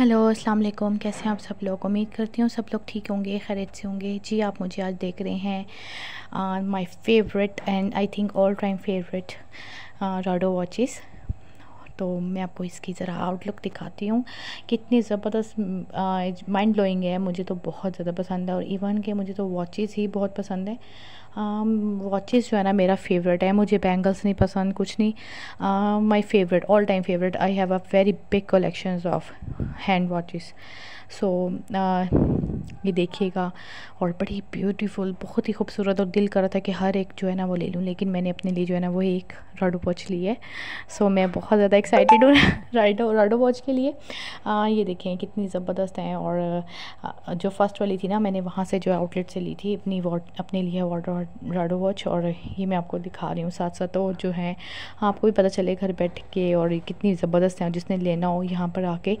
Hello, अस्सलाम वालेकुम। कैसे हैं आप सब लोग? उम्मीद करती हूँ सब लोग ठीक होंगे, खैरियत से होंगे। जी, आप मुझे आज देख रहे हैं my favourite and I think all time favourite Rado watches तो मैं आपको इसकी ज़रा आउटलुक दिखाती हूँ। कितनी ज़बरदस्त माइंड ब्लोइंग है। मुझे तो बहुत ज़्यादा पसंद है और इवन के मुझे तो वॉचेस ही बहुत पसंद है। वॉचेस um, जो है ना मेरा फेवरेट है मुझे बैंगल्स नहीं पसंद कुछ नहीं। My favourite all time favourite I have a very big collections of hand watches so ये देखिएगा। और बड़ी ब्यूटीफुल बहुत ही खूबसूरत और दिल कर रहा था कि हर एक जो है ना वो ले लूँ लेकिन मैंने अपने लिए जो है ना वो एक राडो वॉच ली है। सो so, मैं बहुत ज़्यादा एक्साइटेड हूँ राइडो राडो वॉच के लिए। आ, ये देखें कितनी ज़बरदस्त हैं और जो फ़र्स्ट वाली थी ना, मैंने वहाँ से जो आउटलेट से ली थी, अपनी वॉट अपने लिए वाटर राडो वॉच और ये मैं आपको दिखा रही हूँ साथ साथ और जो है, आपको भी पता चले घर बैठ के और कितनी ज़बरदस्त है, जिसने लेना हो यहाँ पर आके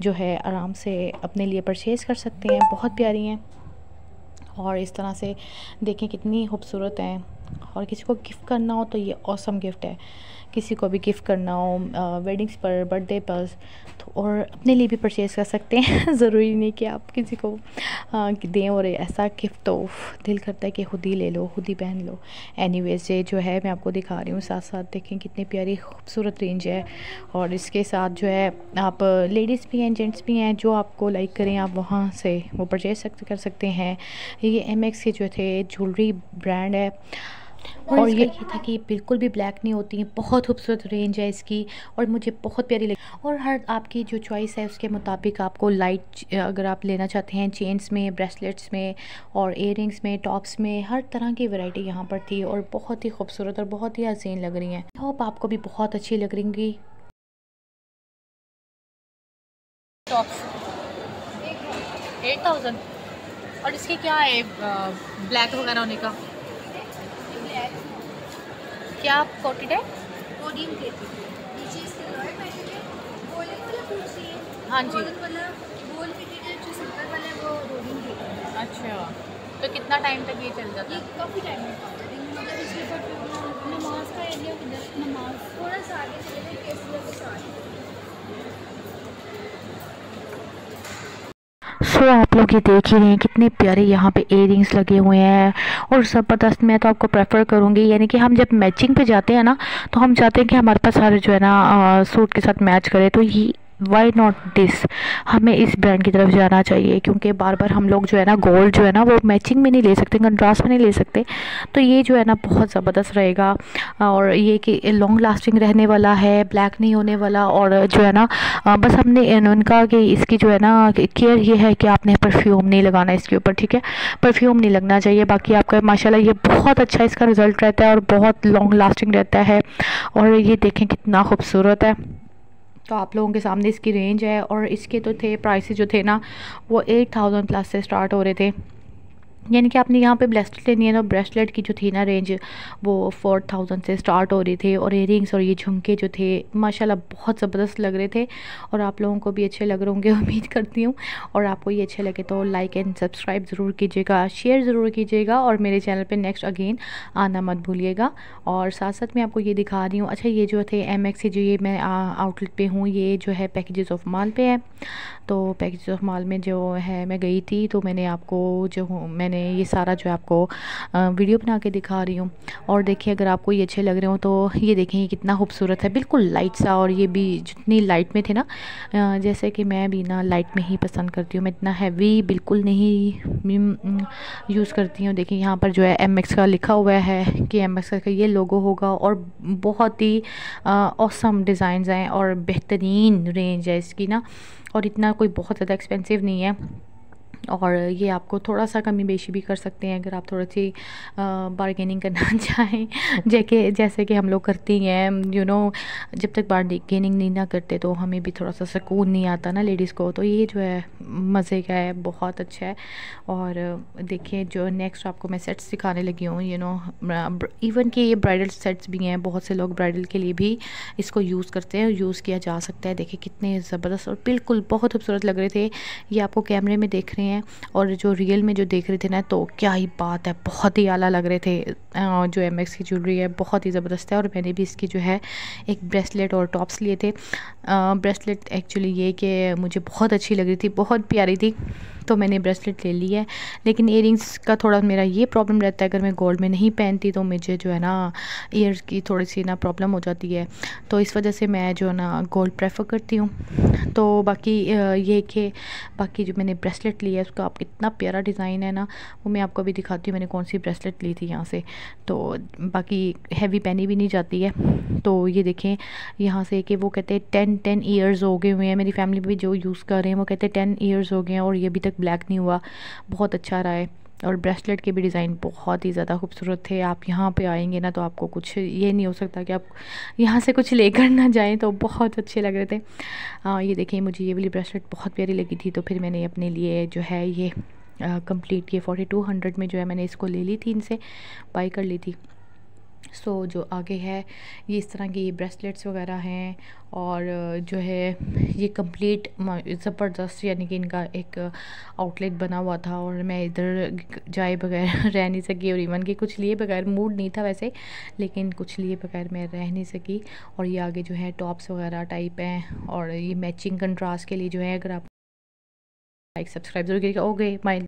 जो है आराम से अपने लिए परचेज़ कर सकते हैं। बहुत प्यारी हैं और इस तरह से देखें कितनी खूबसूरत हैं। और किसी को गिफ्ट करना हो तो ये औसम गिफ्ट है। किसी को भी गिफ्ट करना हो वेडिंग्स पर बर्थडे पर तो और अपने लिए भी परचेज़ कर सकते हैं। ज़रूरी नहीं कि आप किसी को दें और ऐसा गिफ्ट तो दिल करता है कि खुद ही ले लो, खुद ही पहन लो। एनी ये जो है, मैं आपको दिखा रही हूँ साथ साथ देखें कितनी प्यारी, खूबसूरत रेंज है। और इसके साथ जो है, आप लेडीज़ भी हैं जेंट्स भी हैं, जो आपको लाइक करें, आप वहाँ से वो परचेज़ कर सकते हैं। ये एमएक्स के जो थे ज्वेलरी ब्रांड है। और, ये था कि बिल्कुल भी ब्लैक नहीं होती है बहुत खूबसूरत रेंज है इसकी और मुझे बहुत प्यारी लगी। और हर आपकी जो चॉइस है उसके मुताबिक आपको लाइट अगर आप लेना चाहते हैं चेन्स में ब्रेसलेट्स में और इयर में टॉप्स में हर तरह की वैरायटी यहाँ पर थी और बहुत ही खूबसूरत और बहुत ही हसीन लग रही हैं। होप आपको भी बहुत अच्छी लग रही टॉप्स एट थाउज़ेंड और इसकी क्या है ब्लैक वगैरह होने का? क्या कोटेड है? कोडियम नीचे इसके है गोल्डन वाला पूछ रही है हाँ जी। गोल्डन वाला गोल फिटेड है जो सिल्वर वाला है वो रोडिंग के अच्छा। तो कितना टाइम तक ये चल जाता? है काफ़ी टाइम मतलब नमाज़ का एरिया किधर? नमाज़। थोड़ा सा आगे चले गए केसरिया के साथ सो आप लोग ये देख ही रहे हैं कितने प्यारे यहाँ पे इयर लगे हुए हैं। और ज़बरदस्त मैं तो आपको प्रेफर करूँगी, यानी कि हम जब मैचिंग पे जाते हैं ना तो हम चाहते हैं कि हमारे पास हर जो है ना सूट के साथ मैच करें। तो ये वाई नॉट दिस हमें इस ब्रांड की तरफ़ जाना चाहिए, क्योंकि बार बार हम लोग जो है ना गोल्ड जो है ना, वो मैचिंग में नहीं ले सकते कंट्रास्ट में नहीं ले सकते। तो ये जो है ना, बहुत ज़बरदस्त रहेगा। और ये कि लॉन्ग लास्टिंग रहने वाला है ब्लैक नहीं होने वाला, और जो है ना बस हमने उनका कि इसकी जो है ना केयर ये है कि आपने परफ्यूम नहीं लगाना इसके ऊपर, ठीक है? परफ्यूम नहीं लगना चाहिए, बाकी आपका माशाल्लाह ये बहुत अच्छा इसका रिज़ल्ट रहता है और बहुत लॉन्ग लास्टिंग रहता है। और ये देखें कितना खूबसूरत है। तो आप लोगों के सामने इसकी रेंज है और इसके तो थे प्राइसेस जो थे ना, वो एट थाउज़ेंड प्लस से स्टार्ट हो रहे थे। यानी कि आपने यहाँ पे ब्रेसलेट लेनी है ना ब्रेसलेट की जो थी ना रेंज वो फोर थाउज़ेंड से स्टार्ट हो रही थी और इयर और ये झुमके जो थे, माशाल्लाह बहुत ज़बरदस्त लग रहे थे और आप लोगों को भी अच्छे लग रहे होंगे, उम्मीद करती हूँ। और आपको ये अच्छे लगे तो लाइक एंड सब्सक्राइब ज़रूर कीजिएगा शेयर ज़रूर कीजिएगा और मेरे चैनल पर नेक्स्ट अगेन आना मत भूलिएगा। और साथ साथ मैं आपको ये दिखा रही हूँ अच्छा ये जो थे एम एक्स जो ये मैं आउटलेट पर हूँ, ये जो है पैकेजेस ऑफ़ माल पर है। तो पैकेजेस ऑफ़ माल में जो है, मैं गई थी तो मैंने आपको जो मैंने मैंने ये सारा जो है आपको वीडियो बना के दिखा रही हूँ। और देखिए, अगर आपको ये अच्छे लग रहे हो तो ये देखें, ये कितना खूबसूरत है। बिल्कुल लाइट सा और ये भी जितनी लाइट में थे ना जैसे कि मैं भी ना लाइट में ही पसंद करती हूँ। मैं इतना हैवी बिल्कुल नहीं यूज़ करती हूँ। देखिए, यहाँ पर जो है एमएक्स का लिखा हुआ है कि एम का ये लोगो होगा और बहुत ही औसम डिज़ाइन हैं और बेहतरीन रेंज है इसकी ना। और इतना कोई बहुत ज़्यादा एक्सपेंसिव नहीं है। और ये आपको थोड़ा सा कमी बेशी भी कर सकते हैं अगर आप थोड़ी सी बारगेनिंग करना चाहें। जैके, जैसे कि हम लोग करते हैं यू नो जब तक बारगेनिंग नहीं ना करते तो हमें भी थोड़ा सा सुकून नहीं आता ना लेडीज़ को। तो ये जो है, मज़े का है, बहुत अच्छा है। और देखिए, जो नेक्स्ट आपको मैं सेट्स दिखाने लगी हूँ यू नो इवन कि ये ब्राइडल सेट्स भी हैं, बहुत से लोग ब्राइडल के लिए भी इसको यूज़ करते हैं यूज़ किया जा सकता है। देखिए, कितने ज़बरदस्त और बिल्कुल बहुत खूबसूरत लग रहे थे। ये आपको कैमरे में देख रहे हैं। हैं और जो रियल में जो देख रहे थे ना तो क्या ही बात है, बहुत ही आला लग रहे थे जो एमएक्स की ज्वेलरी है, बहुत ही ज़बरदस्त है और मैंने भी इसकी जो है एक ब्रेसलेट और टॉप्स लिए थे। ब्रेसलेट एक्चुअली ये कि मुझे बहुत अच्छी लग रही थी, बहुत प्यारी थी तो मैंने ब्रेसलेट ले ली है। लेकिन इयरिंग्स का थोड़ा मेरा ये प्रॉब्लम रहता है, अगर मैं गोल्ड में नहीं पहनती तो मुझे जो है ना ईयर्स की थोड़ी सी ना प्रॉब्लम हो जाती है। तो इस वजह से मैं जो है ना गोल्ड प्रेफर करती हूँ। तो बाकी ये कि बाकी जो मैंने ब्रेसलेट लिया है, उसका आप कितना प्यारा डिज़ाइन है ना, वो मैं आपको अभी दिखाती हूँ, मैंने कौन सी ब्रेसलेट ली थी यहाँ से। तो बाकी हैवी पहनी भी नहीं जाती है। तो ये देखें, यहाँ से कि वो कहते हैं टेन टेन ईयर्स हो गए हुए हैं। मेरी फैमिली भी जो यूज़ कर रहे हैं, वो कहते हैं टेन ईयर्स हो गए हैं और ये अभी तक ब्लैक नहीं हुआ। बहुत अच्छा रहा है। और ब्रेसलेट के भी डिज़ाइन बहुत ही ज़्यादा खूबसूरत थे। आप यहाँ पे आएँगे ना तो आपको कुछ ये नहीं हो सकता कि आप यहाँ से कुछ लेकर ना जाएँ तो बहुत अच्छे लग रहे थे। आ, ये देखिए मुझे ये वाली ब्रेसलेट बहुत प्यारी लगी थी तो फिर मैंने अपने लिए जो है ये कंप्लीट ये फोर्टी टू हंड्रेड में जो है मैंने इसको ले ली थी इनसे बाई कर ली थी। सो so, जो आगे है ये इस तरह की ब्रेसलेट्स वगैरह हैं और जो है ये कंप्लीट ज़बरदस्त यानी कि इनका एक आउटलेट बना हुआ था और मैं इधर जाए बगैर रह नहीं सकी और इवन कि कुछ लिए बगैर मूड नहीं था वैसे लेकिन कुछ लिए बगैर मैं रह नहीं सकी और ये आगे जो है टॉप्स वगैरह टाइप हैं और ये मैचिंग कंट्रास्ट के लिए जो है अगर आप लाइक सब्सक्राइब ज़रूर करिएगा ओके माई